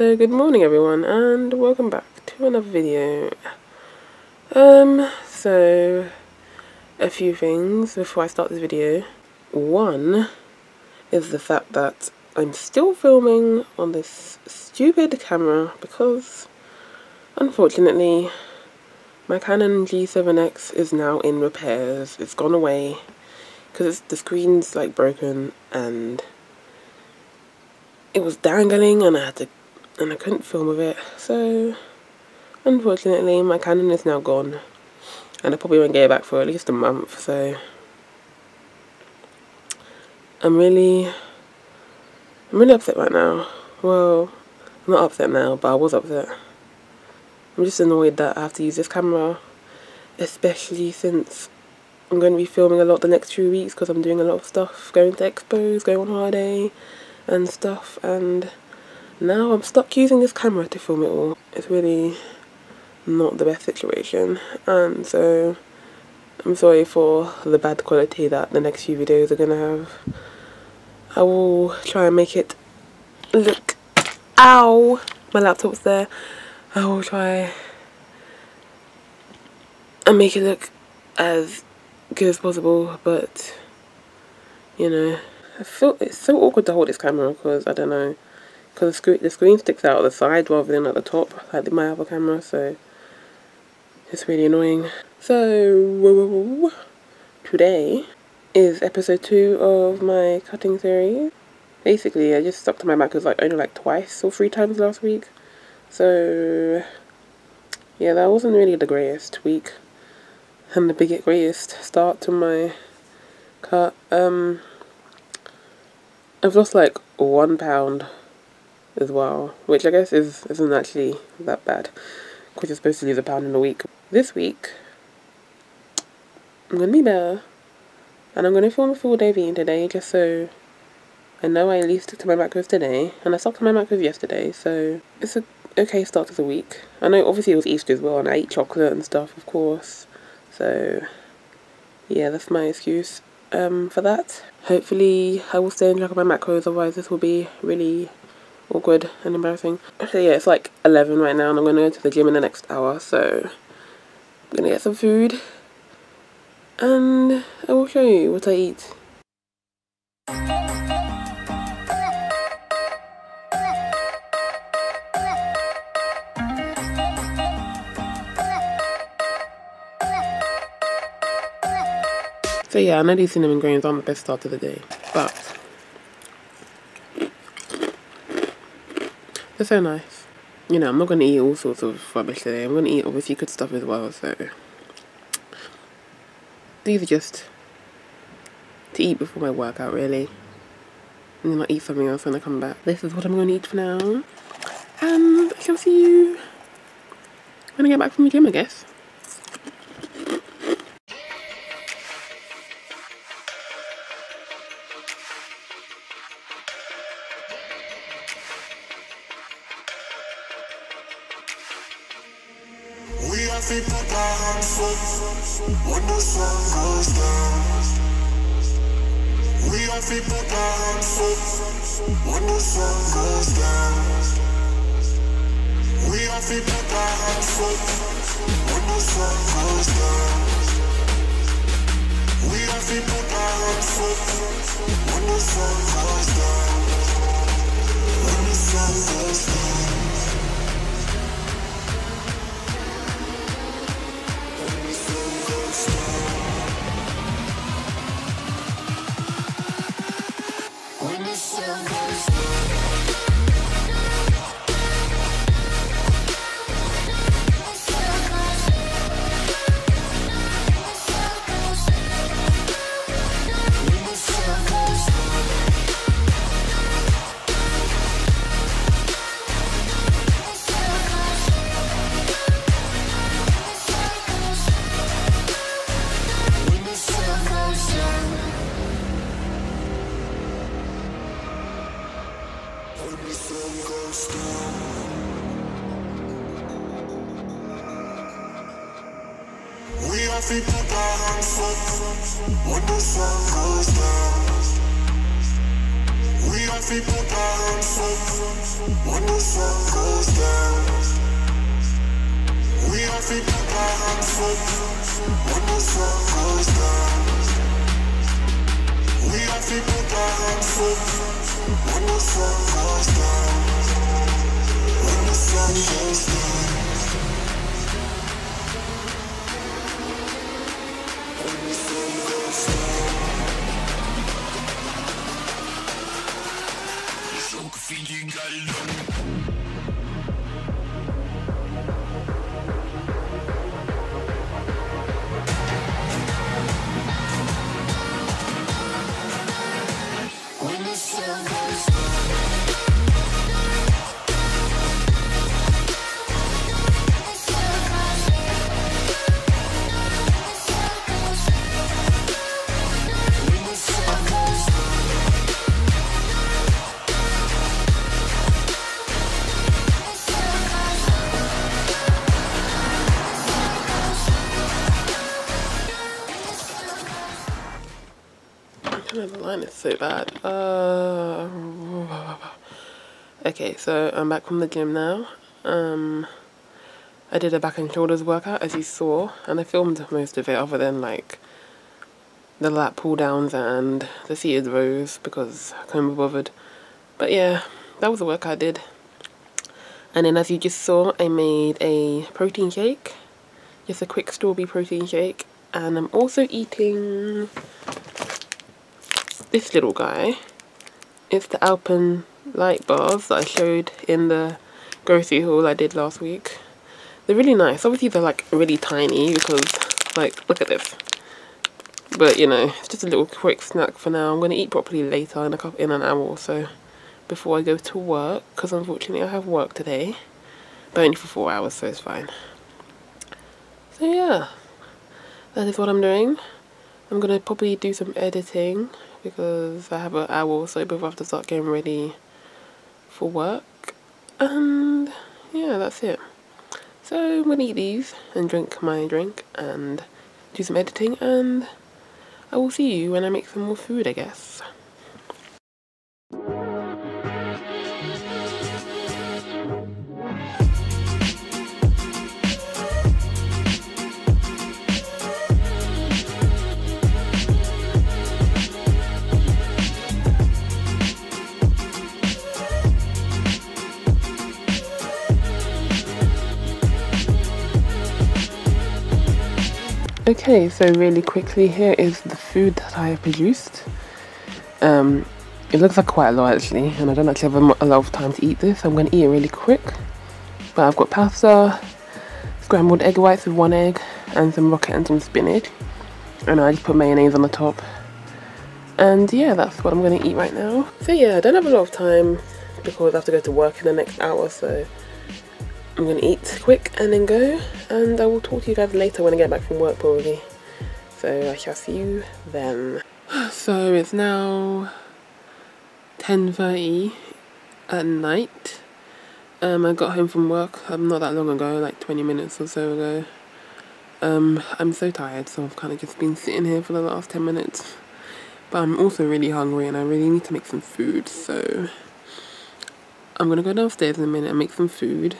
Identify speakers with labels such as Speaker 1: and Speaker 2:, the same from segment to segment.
Speaker 1: So good morning everyone and welcome back to another video. Um, so a few things before I start this video. One is the fact that I'm still filming on this stupid camera because unfortunately my Canon G7X is now in repairs. It's gone away because the screen's like broken and it was dangling and I had to and I couldn't film with it. So unfortunately my Canon is now gone. And I probably won't get it back for at least a month so. I'm really I'm really upset right now. Well I'm not upset now but I was upset. I'm just annoyed that I have to use this camera especially since I'm going to be filming a lot the next few weeks because I'm doing a lot of stuff going to expos, going on holiday and stuff and now I'm stuck using this camera to film it all. It's really not the best situation and so I'm sorry for the bad quality that the next few videos are gonna have. I will try and make it look ow my laptop's there. I will try and make it look as good as possible but you know I feel it's so awkward to hold this camera because I don't know because the screen, the screen sticks out of the side rather than at the top like my other camera so it's really annoying. So today is episode 2 of my cutting series. Basically I just stuck to my macros like only like twice or three times last week. So yeah that wasn't really the greatest week and the biggest greatest start to my cut. Um I've lost like one pound as well, which I guess is, isn't actually that bad because you're supposed to lose a pound in a week. This week, I'm going to be better and I'm going to film a full day eating today just so I know I at least stick to my macros today and I stuck to my macros yesterday so it's a okay start to the week. I know obviously it was Easter as well and I ate chocolate and stuff of course so yeah that's my excuse um, for that. Hopefully I will stay in track of my macros, otherwise this will be really awkward and embarrassing. Actually, yeah, it's like 11 right now and I'm going to go to the gym in the next hour, so I'm going to get some food and I will show you what I eat. So yeah, I know these Cinnamon Grahams aren't the best start to the day, but they're so nice. You know, I'm not going to eat all sorts of rubbish today. I'm going to eat obviously good stuff as well, so these are just to eat before my workout really. And then I'll eat something else when I come back. This is what I'm going to eat for now. And I shall see you when I get back from the gym, I guess.
Speaker 2: When the sun goes down. We have to put our hands up when the sun goes down. We have to put our hands up when the sun goes down. We have to put our hands up when the sun goes down. When the sun goes down. When the sun goes down. We dancing when the sun goes down. We have people dancing when the sun goes down. We have people dancing when the sun goes down. When the sun goes down. When The
Speaker 1: line is so bad. Uh, okay, so I'm back from the gym now. Um, I did a back and shoulders workout as you saw, and I filmed most of it, other than like the lat pull downs and the seated rows because I couldn't be bothered. But yeah, that was the work I did. And then, as you just saw, I made a protein shake, just a quick strawberry protein shake, and I'm also eating this little guy. It's the Alpen light bars that I showed in the grocery haul I did last week. They're really nice. Obviously they're like really tiny because like look at this. But you know, it's just a little quick snack for now. I'm gonna eat properly later in a couple, in an hour or so before I go to work because unfortunately I have work today, but only for four hours, so it's fine. So yeah, that is what I'm doing. I'm gonna probably do some editing because I have an hour or so before I have to start getting ready for work. And yeah, that's it. So I'm gonna eat these and drink my drink and do some editing and I will see you when I make some more food I guess. Okay, so really quickly, here is the food that I have produced. Um, it looks like quite a lot actually, and I don't actually have a, a lot of time to eat this. I'm going to eat it really quick. But I've got pasta, scrambled egg whites with one egg, and some rocket and some spinach. And I just put mayonnaise on the top. And yeah, that's what I'm going to eat right now. So yeah, I don't have a lot of time because I have to go to work in the next hour, so I'm gonna eat quick and then go, and I will talk to you guys later when I get back from work, probably. So I shall see you then. So it's now 10:30 at night. Um, I got home from work um, not that long ago, like 20 minutes or so ago. Um, I'm so tired, so I've kind of just been sitting here for the last 10 minutes. But I'm also really hungry and I really need to make some food, so I'm gonna go downstairs in a minute and make some food.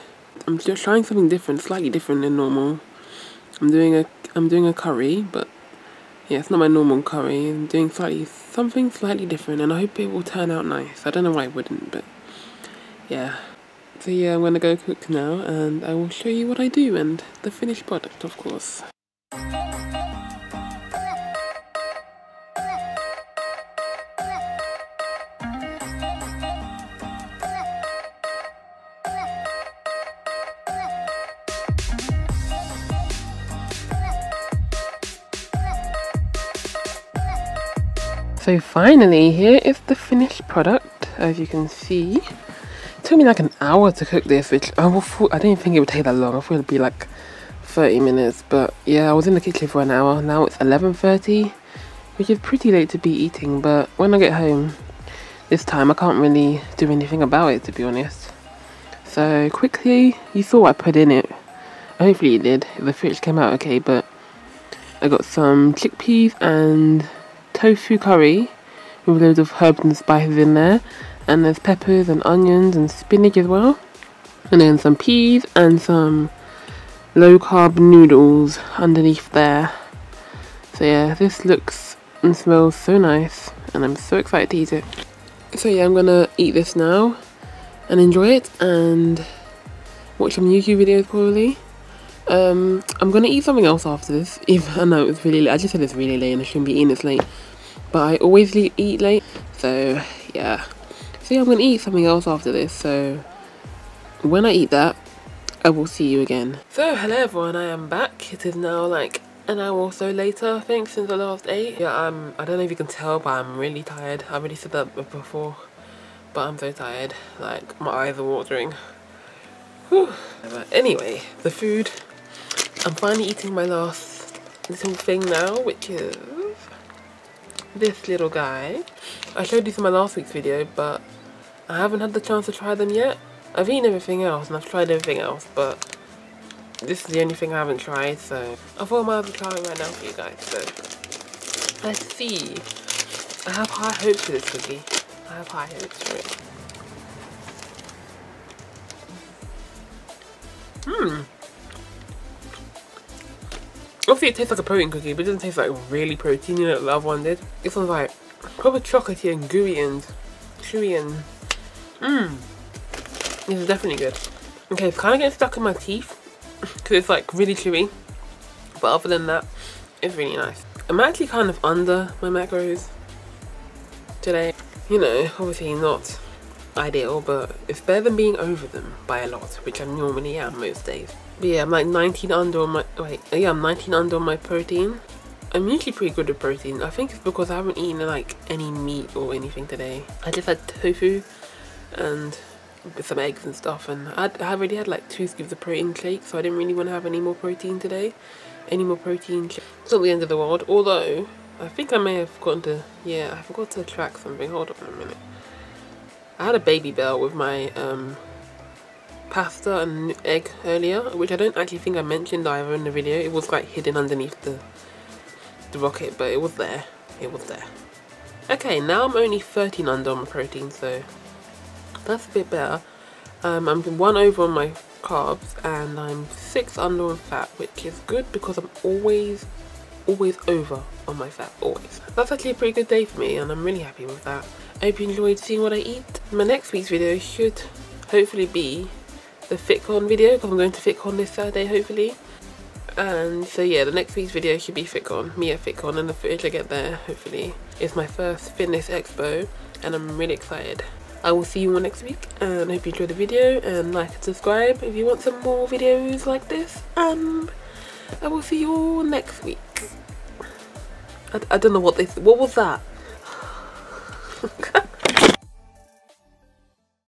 Speaker 1: I'm just trying something different, slightly different than normal. I'm doing a I'm doing a curry, but yeah, it's not my normal curry. I'm doing slightly something slightly different, and I hope it will turn out nice. I don't know why it wouldn't, but yeah. So yeah, I'm gonna go cook now, and I will show you what I do and the finished product, of course. So finally, here is the finished product. As you can see, it took me like an hour to cook this, which I, I didn't think it would take that long. I thought it would be like 30 minutes, but yeah, I was in the kitchen for an hour. Now it's 11:30, which is pretty late to be eating. But when I get home this time, I can't really do anything about it, to be honest. So quickly, you saw what I put in it. Hopefully you did. The fish came out okay, but I got some chickpeas and tofu curry with loads of herbs and spices in there and there's peppers and onions and spinach as well. And then some peas and some low carb noodles underneath there. So yeah, this looks and smells so nice and I'm so excited to eat it. So yeah, I'm gonna eat this now and enjoy it and watch some YouTube videos probably. Um, I'm gonna eat something else after this. If I know it's really late, I just said it's really late and I shouldn't be eating this late, but I always eat late. So yeah, see I'm gonna eat something else after this. So when I eat that, I will see you again. So hello everyone, I am back. It is now like an hour or so later, I think, since I last ate. Yeah, I'm. I don't know if you can tell, but I'm really tired. I already said that before, but I'm so tired. Like my eyes are watering. Whew. But anyway, the food I'm finally eating my last little thing now, which is this little guy. I showed these in my last week's video, but I haven't had the chance to try them yet. I've eaten everything else and I've tried everything else, but this is the only thing I haven't tried, so I thought I might have to try it right now for you guys, so let's see. I have high hopes for this cookie. I have high hopes for it. Hmm. It tastes like a protein cookie, but it doesn't taste like really proteiny like the other one did. This one's like proper chocolatey and gooey and chewy and mmm. This is definitely good. Okay, it's kind of getting stuck in my teeth because it's like really chewy. But other than that, it's really nice. I'm actually kind of under my macros today. You know, obviously not ideal, but it's better than being over them by a lot, which I normally am most days. But yeah, I'm like 19 under on my, wait, yeah, I'm 19 under on my protein. I'm usually pretty good at protein. I think it's because I haven't eaten like any meat or anything today. I just had tofu and some eggs and stuff and I'd, I already had like two scoops of protein shake so I didn't really want to have any more protein today. Any more protein It's not the end of the world, although I think I may have forgotten to, yeah, I forgot to track something. Hold on a minute. I had a Babybel with my um, pasta and egg earlier, which I don't actually think I mentioned either in the video. It was like hidden underneath the, the rocket, but it was there. It was there. Okay, now I'm only 13 under on my protein, so that's a bit better. Um, I'm one over on my carbs and I'm six under on fat, which is good because I'm always, always over on my fat, always. That's actually a pretty good day for me and I'm really happy with that. I hope you enjoyed seeing what I eat. My next week's video should hopefully be the FitCon video because I'm going to FitCon this Saturday hopefully. And so yeah, the next week's video should be FitCon, me at FitCon and the footage I get there hopefully is my first fitness expo and I'm really excited. I will see you all next week and hope you enjoyed the video and like and subscribe if you want some more videos like this and I will see you all next week. I, I don't know what this, what was that?